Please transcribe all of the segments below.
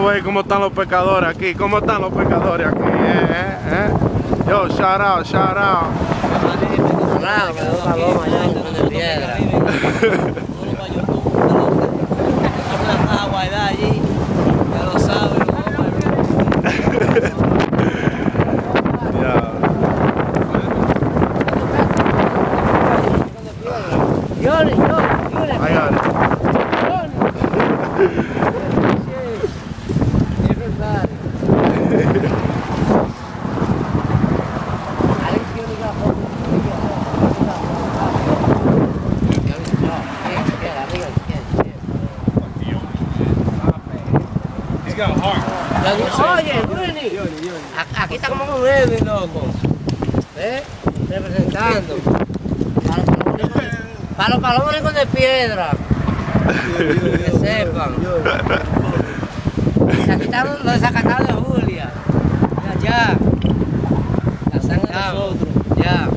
güey, cómo están los pecadores aquí, cómo están los pecadores aquí, eh, eh, eh. Yo, shout out, shout out. Claro, quedó paloma allá en de piedra. Guardar allí, ya lo sabes. Ya. Johnny, Johnny, Johnny. I got it. He's got a heart. Oye, a- aquí está como un Edwin, loco. ¿Ves? Representando. Para los palomones- palomones de piedra. Que sepan. Aquí están los desacatados de Julia. Ya, ya. La sangre de nosotros. Ya.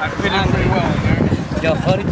I'm feeling pretty well, you know? You're.